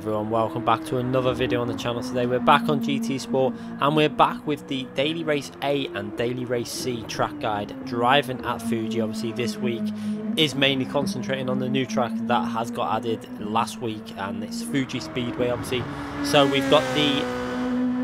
Everyone, welcome back to another video on the channel today. We're back on GT Sport and we're back with the Daily Race A and Daily Race C track guide driving at Fuji. Obviously this week is mainly concentrating on the new track that has got added last week and it's Fuji Speedway obviously. So we've got the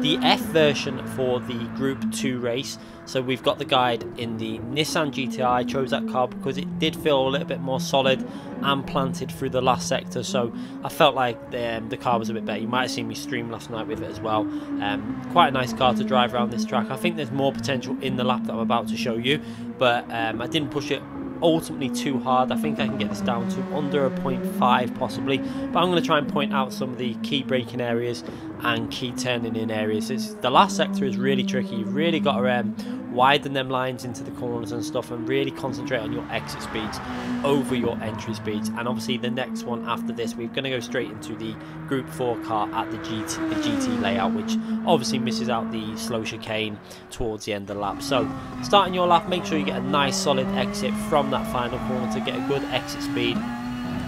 the F version for the Group 2 race. So we've got the guide in the Nissan GTR. I chose that car because it did feel a little bit more solid and planted through the last sector. So I felt like the, um, the car was a bit better. You might have seen me stream last night with it as well. Um, quite a nice car to drive around this track. I think there's more potential in the lap that I'm about to show you. But um, I didn't push it ultimately too hard. I think I can get this down to under a 0.5 possibly, but I'm going to try and point out some of the key braking areas and key turning in areas. It's, the last sector is really tricky. You've really got to um, widen them lines into the corners and stuff and really concentrate on your exit speeds over your entry speeds. And obviously the next one after this, we're going to go straight into the Group 4 car at the GT, the GT layout, which obviously misses out the slow chicane towards the end of the lap. So starting your lap, make sure you get a nice solid exit from that final corner to get a good exit speed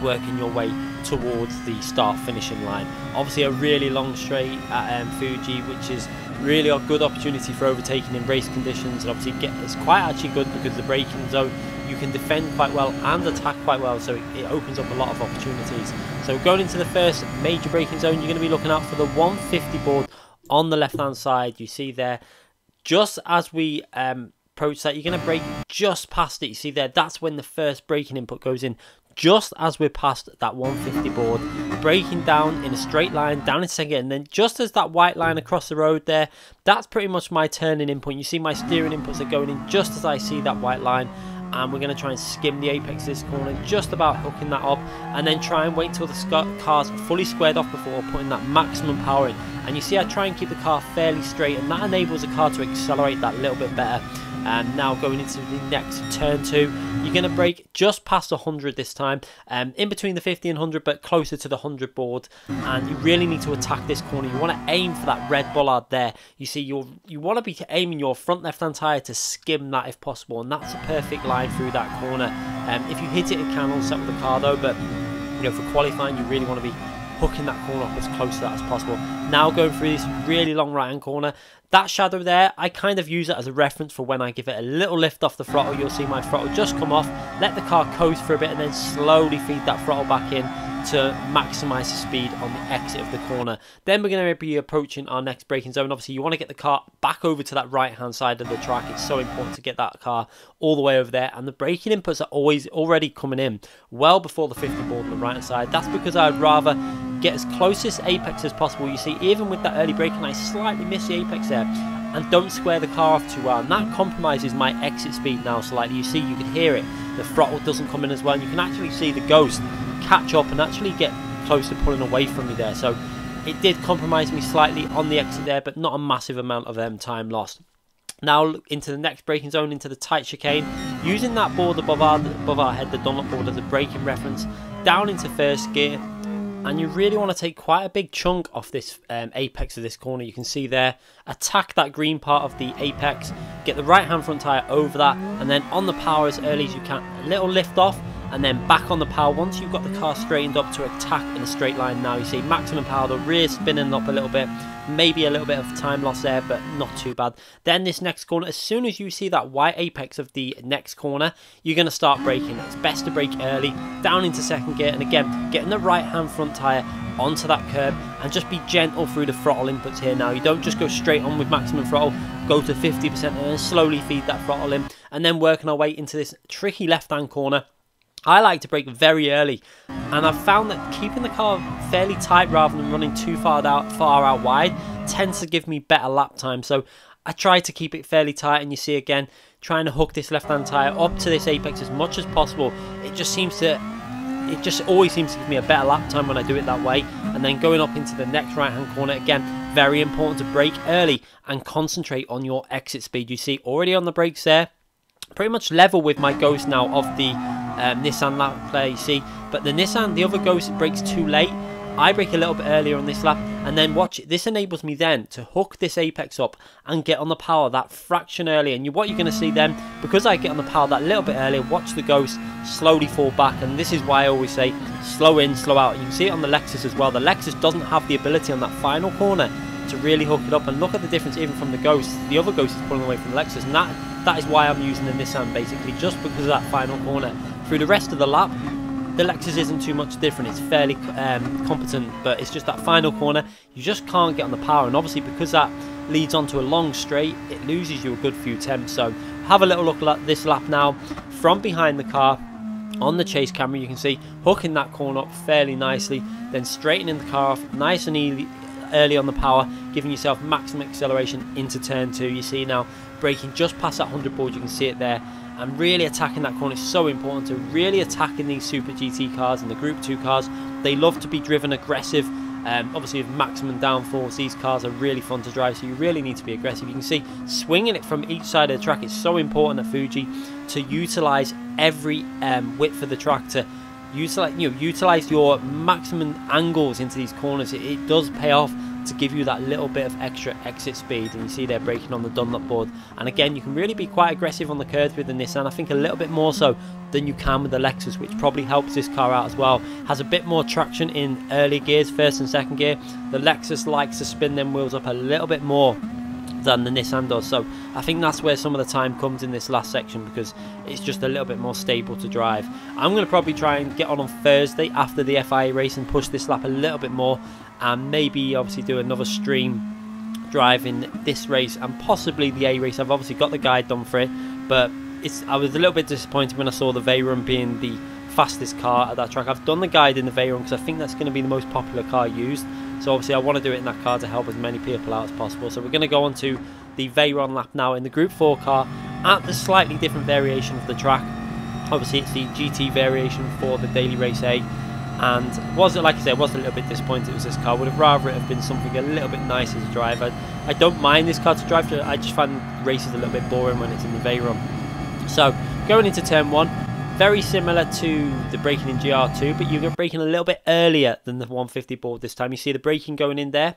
working your way towards the start finishing line. Obviously a really long straight at um, Fuji which is really a good opportunity for overtaking in race conditions and obviously get, it's quite actually good because the braking zone you can defend quite well and attack quite well so it, it opens up a lot of opportunities. So going into the first major braking zone you're going to be looking out for the 150 board on the left hand side. You see there just as we um, approach that you're going to break just past it. You see there that's when the first braking input goes in just as we're past that 150 board, braking down in a straight line down in second, and then just as that white line across the road there, that's pretty much my turning input. You see my steering inputs are going in just as I see that white line, and we're going to try and skim the apex of this corner, just about hooking that up, and then try and wait till the car's fully squared off before putting that maximum power in. And you see I try and keep the car fairly straight, and that enables the car to accelerate that little bit better and now going into the next turn two you're going to break just past 100 this time um, in between the 50 and 100 but closer to the 100 board. And you really need to attack this corner. You want to aim for that red bollard there. You see you you want to be aiming your front left hand tire to skim that if possible and that's a perfect line through that corner. Um, if you hit it it can set with the car though but you know for qualifying you really want to be hooking that corner up as close to that as possible. Now going through this really long right hand corner, that shadow there, I kind of use it as a reference for when I give it a little lift off the throttle. You'll see my throttle just come off, let the car coast for a bit and then slowly feed that throttle back in to maximize the speed on the exit of the corner. Then we're going to be approaching our next braking zone. Obviously, you want to get the car back over to that right hand side of the track. It's so important to get that car all the way over there. And the braking inputs are always already coming in well before the 50 board on the right hand side. That's because I'd rather get as closest apex as possible. You see, even with that early braking, I slightly miss the apex there and don't square the car off too well. And that compromises my exit speed now slightly. You see, you can hear it. The throttle doesn't come in as well. And you can actually see the ghost catch up and actually get close to pulling away from me there. So it did compromise me slightly on the exit there, but not a massive amount of um, time lost. Now into the next braking zone, into the tight chicane, using that board above our, above our head, the Dunlop board as a braking reference, down into first gear, and you really want to take quite a big chunk off this um, apex of this corner. You can see there attack that green part of the apex get the right hand front tire over that and then on the power as early as you can. A little lift off and then back on the power. Once you've got the car straightened up to attack in a straight line now you see maximum power the rear spinning up a little bit maybe a little bit of time loss there but not too bad. Then this next corner as soon as you see that white apex of the next corner you're going to start braking. It's best to brake early down into second gear and again getting the right hand front tire onto that curb and just be gentle through the throttle inputs here now. You don't just go straight on with maximum throttle go to 50% and then slowly feed that throttle in and then working our way into this tricky left hand corner I like to brake very early, and I've found that keeping the car fairly tight rather than running too far out, far out wide tends to give me better lap time. So I try to keep it fairly tight, and you see again, trying to hook this left-hand tyre up to this apex as much as possible. It just seems to, it just always seems to give me a better lap time when I do it that way. And then going up into the next right-hand corner again, very important to brake early and concentrate on your exit speed. You see already on the brakes there, pretty much level with my Ghost now of the um, Nissan lap play, you see. But the Nissan, the other Ghost, breaks too late. I break a little bit earlier on this lap, and then watch. This enables me then to hook this apex up and get on the power that fraction earlier. And you, what you're going to see then, because I get on the power that little bit earlier, watch the ghost slowly fall back. And this is why I always say slow in, slow out. You can see it on the Lexus as well. The Lexus doesn't have the ability on that final corner to really hook it up and look at the difference even from the Ghost. The other Ghost is pulling away from the Lexus and that, that is why I'm using the Nissan basically, just because of that final corner. Through the rest of the lap, the Lexus isn't too much different, it's fairly um, competent, but it's just that final corner, you just can't get on the power and obviously because that leads onto a long straight, it loses you a good few temps. So have a little look at this lap now from behind the car on the chase camera you can see hooking that corner up fairly nicely then straightening the car off nice and easy, early on the power, giving yourself maximum acceleration into turn two. You see now braking just past that 100 board, you can see it there. And really attacking that corner is so important to really attacking these Super GT cars and the Group 2 cars. They love to be driven aggressive. Um, obviously, with maximum downforce, these cars are really fun to drive, so you really need to be aggressive. You can see swinging it from each side of the track. It's so important at Fuji to utilize every um, width of the track to utilize you know utilize your maximum angles into these corners it, it, does pay off to give you that little bit of extra exit speed and you see they're braking on the Dunlop board. And again you can really be quite aggressive on the curves with the Nissan I think a little bit more so than you can with the Lexus which probably helps this car out as well. Has a bit more traction in early gears first and second gear. The Lexus likes to spin them wheels up a little bit more than the Nissan does. So I think that's where some of the time comes in this last section because it's just a little bit more stable to drive. I'm going to probably try and get on on Thursday after the FIA race and push this lap a little bit more and maybe obviously do another stream driving this race and possibly the A race. I've obviously got the guide done for it, but it's I was a little bit disappointed when I saw the Veyron being the fastest car at that track. I've done the guide in the Veyron because I think that's going to be the most popular car used. So obviously I want to do it in that car to help as many people out as possible. So we're going to go on to the Veyron lap now in the Group 4 car at the slightly different variation of the track. Obviously it's the GT variation for the Daily Race A. And was it, like I said, was a little bit disappointed it was this car. Would have rather it have been something a little bit nicer to drive. I, I don't mind this car to drive. I just find races a little bit boring when it's in the Veyron. So going into turn one, very similar to the braking in GR2, but you're braking a little bit earlier than the 150 board this time. You see the braking going in there.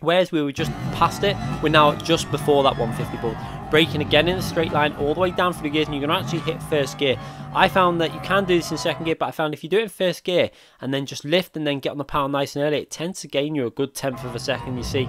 Whereas we were just past it, we're now just before that 150 board. Braking again in the straight line all the way down through the gears and you can actually hit first gear. I found that you can do this in second gear, but I found if you do it in first gear and then just lift and then get on the power nice and early, it tends to gain you a good tenth of a second. You see,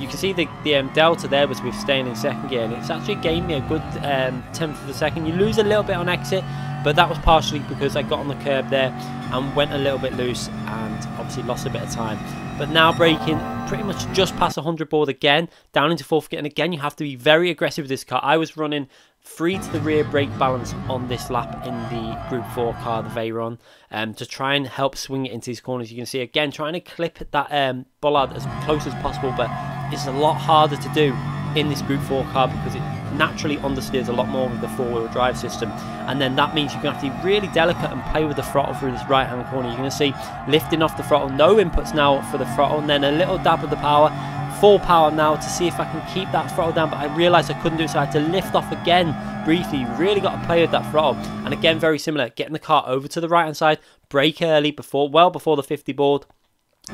you can see the, the um, delta there was with staying in second gear and it's actually gained me a good um, tenth of a second. You lose a little bit on exit, but that was partially because I got on the curb there and went a little bit loose and obviously lost a bit of time. But now braking pretty much just past 100 board again, down into fourth gear, and again you have to be very aggressive with this car. I was running free to the rear brake balance on this lap in the Group 4 car, the Veyron, um, to try and help swing it into these corners. You can see again trying to clip that um, bollard as close as possible, but it's a lot harder to do in this Group 4 car because it naturally understeers a lot more with the four-wheel drive system. And then that means you're going to have to be really delicate and play with the throttle through this right hand corner. You're going to see lifting off the throttle no inputs now for the throttle and then a little dab of the power full power now to see if I can keep that throttle down. But I realised I couldn't do it so I had to lift off again briefly. Really got to play with that throttle. And again very similar getting the car over to the right hand side brake early before well before the 50 board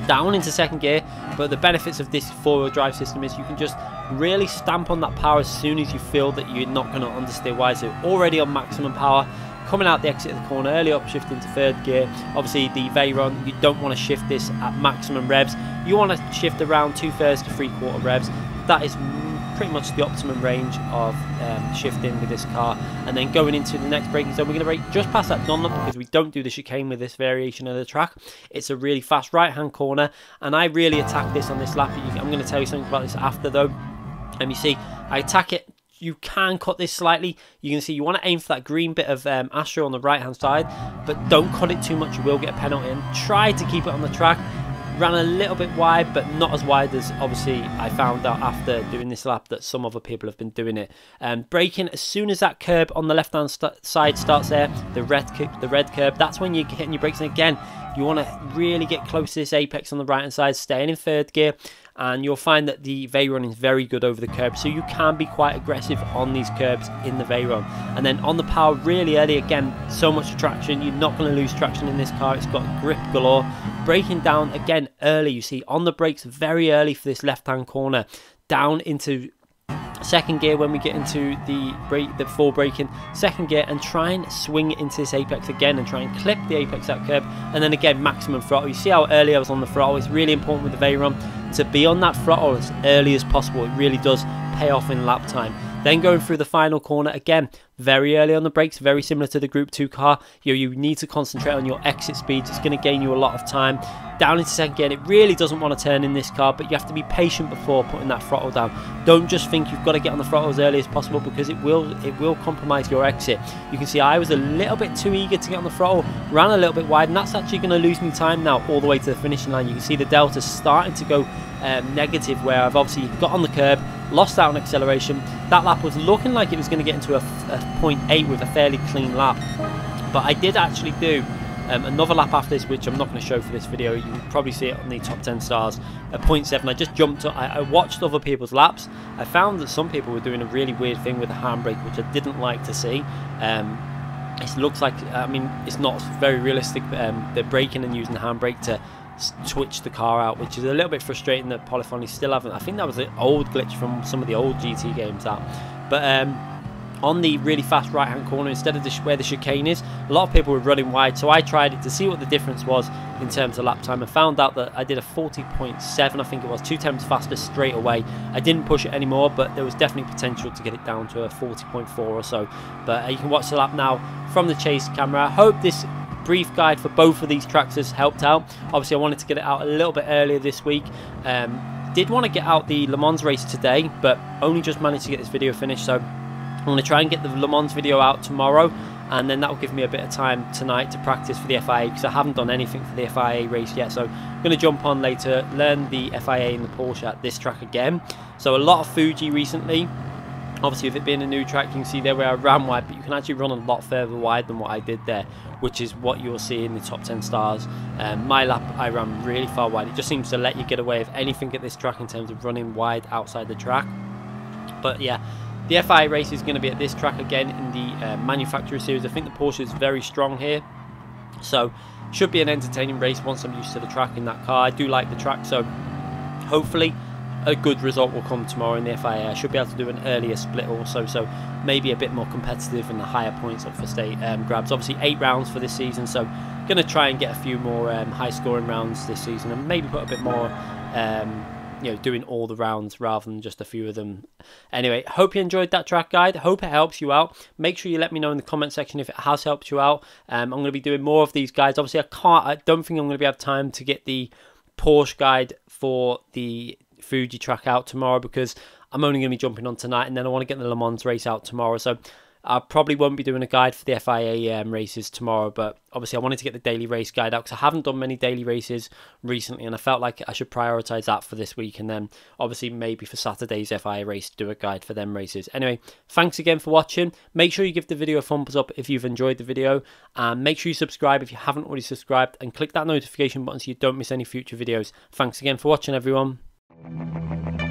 down into second gear but the benefits of this four-wheel drive system is you can just really stamp on that power as soon as you feel that you're not going to understeer. Why so already on maximum power? Coming out the exit of the corner early upshift into third gear obviously the Veyron you don't want to shift this at maximum revs. You want to shift around two-thirds to three-quarter revs. That is pretty much the optimum range of um, shifting with this car. And then going into the next braking zone, we're going to brake just past that Dunlop because we don't do the chicane with this variation of the track. It's a really fast right-hand corner, and I really attack this on this lap. I'm going to tell you something about this after though. And you see, I attack it you can cut this slightly. You can see you want to aim for that green bit of um, Astra on the right hand side, but don't cut it too much. You will get a penalty. And try to keep it on the track ran a little bit wide but not as wide as obviously I found out after doing this lap that some other people have been doing it. Um, braking as soon as that curb on the left hand st side starts there the red the red curb that's when you're hitting your brakes and again you want to really get close to this apex on the right hand side staying in third gear and you'll find that the Veyron is very good over the curb, so you can be quite aggressive on these curbs in the Veyron. And then on the power, really early, again, so much traction, you're not going to lose traction in this car, it's got grip galore. Breaking down, again, early, you see on the brakes very early for this left-hand corner, down into second gear when we get into the brake, the full braking, second gear, and try and swing into this apex again and try and clip the apex that curb, and then again maximum throttle. You see how early I was on the throttle. It's really important with the Veyron to be on that throttle as early as possible. It really does pay off in lap time. Then going through the final corner again, very early on the brakes, very similar to the Group 2 car. You, you need to concentrate on your exit speeds. It's going to gain you a lot of time. Down into second gear, it really doesn't want to turn in this car, but you have to be patient before putting that throttle down. Don't just think you've got to get on the throttle as early as possible because it will it will compromise your exit. You can see I was a little bit too eager to get on the throttle, ran a little bit wide, and that's actually going to lose me time now all the way to the finishing line. You can see the delta starting to go um, negative where I've obviously got on the curb, lost out on acceleration. That lap was looking like it was going to get into a, a 0.8 with a fairly clean lap. But I did actually do um, another lap after this, which I'm not going to show for this video. You probably see it on the top 10 stars at 0.7. I just jumped up, I, I, watched other people's laps. I found that some people were doing a really weird thing with the handbrake, which I didn't like to see. Um, it looks like, I mean, it's not very realistic. Um, they're braking and using the handbrake to switch the car out, which is a little bit frustrating that Polyphony still haven't. I think that was an old glitch from some of the old GT games. out. but um, on the really fast right hand corner instead of the where the chicane is a lot of people were running wide so I tried it to see what the difference was in terms of lap time and found out that I did a 40.7 I think it was two times faster straight away I didn't push it anymore but there was definitely potential to get it down to a 40.4 or so but uh, you can watch the lap now from the chase camera I hope this brief guide for both of these tracks has helped out. Obviously, I wanted to get it out a little bit earlier this week. Um, did want to get out the Le Mans race today, but only just managed to get this video finished. So I'm going to try and get the Le Mans video out tomorrow, and then that will give me a bit of time tonight to practice for the FIA because I haven't done anything for the FIA race yet. So I'm going to jump on later, learn the FIA and the Porsche at this track again. So a lot of Fuji recently. Obviously, with it being a new track, you can see there where I ran wide, but you can actually run a lot further wide than what I did there, which is what you'll see in the top 10 stars. Um, my lap, I ran really far wide. It just seems to let you get away with anything at this track in terms of running wide outside the track. But yeah, the FI race is going to be at this track again in the uh, manufacturer series. I think the Porsche is very strong here. So, should be an entertaining race once I'm used to the track in that car. I do like the track, so hopefully a good result will come tomorrow in the FIA. I should be able to do an earlier split also, so maybe a bit more competitive and the higher points up for state um, grabs. Obviously, eight rounds for this season, so going to try and get a few more um, high scoring rounds this season and maybe put a bit more. Um, you know, doing all the rounds rather than just a few of them. Anyway, hope you enjoyed that track guide. Hope it helps you out. Make sure you let me know in the comment section if it has helped you out. Um, I'm going to be doing more of these guides. Obviously, I can't. I don't think I'm going to be able time to get the Porsche guide for the Fuji track out tomorrow because I'm only going to be jumping on tonight and then I want to get the Le Mans race out tomorrow. So I probably won't be doing a guide for the FIA um, races tomorrow, but obviously I wanted to get the daily race guide out because I haven't done many daily races recently, and I felt like I should prioritize that for this week, and then obviously maybe for Saturday's FIA race to do a guide for them races. Anyway, thanks again for watching. Make sure you give the video a thumbs up if you've enjoyed the video, and make sure you subscribe if you haven't already subscribed, and click that notification button so you don't miss any future videos. Thanks again for watching, everyone. Thank you.